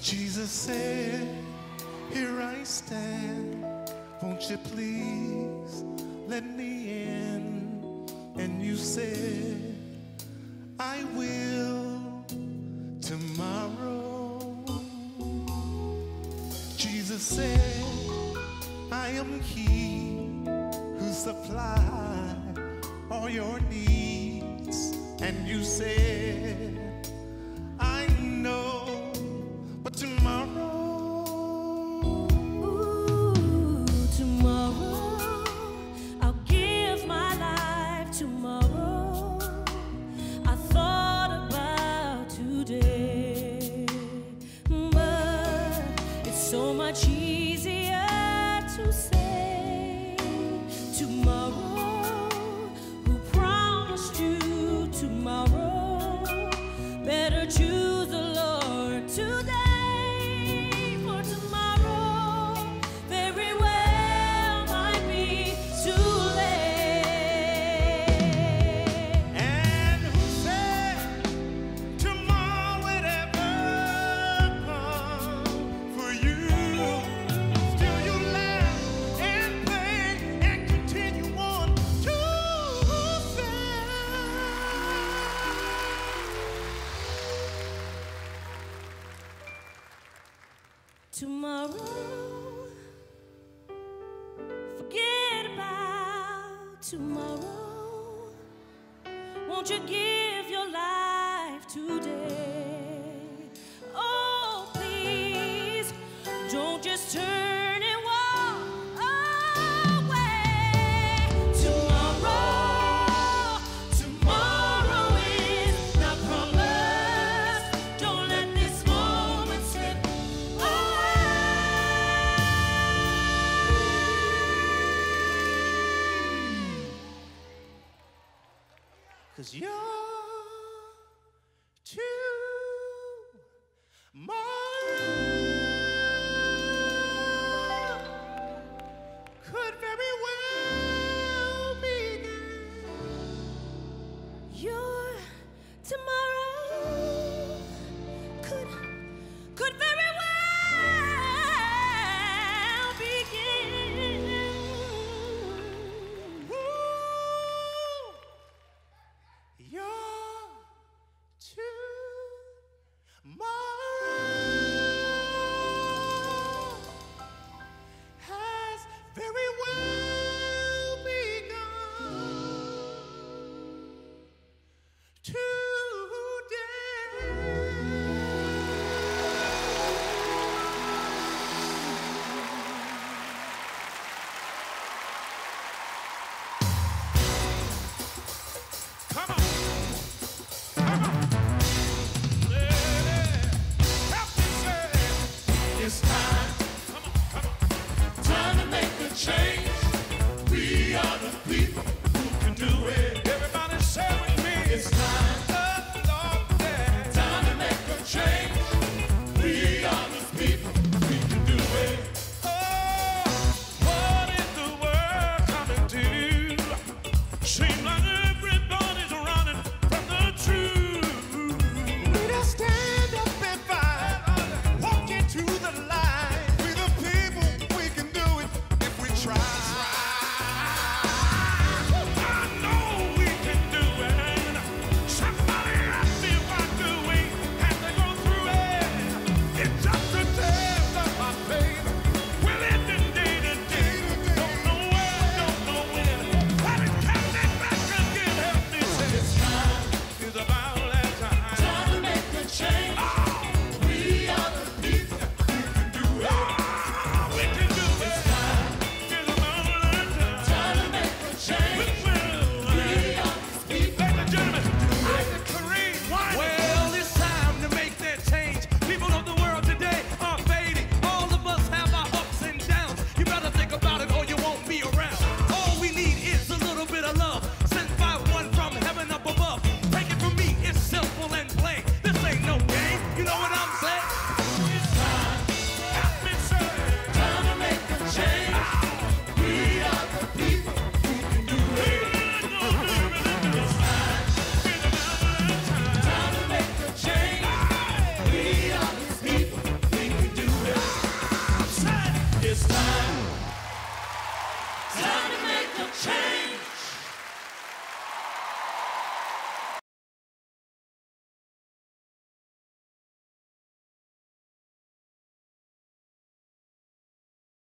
Jesus said, Here I stand. Won't you please let me in? And you said, I will tomorrow. Jesus said, I am here supply all your needs. And you said, tomorrow. Forget about tomorrow. Won't you give your life today? Cause you're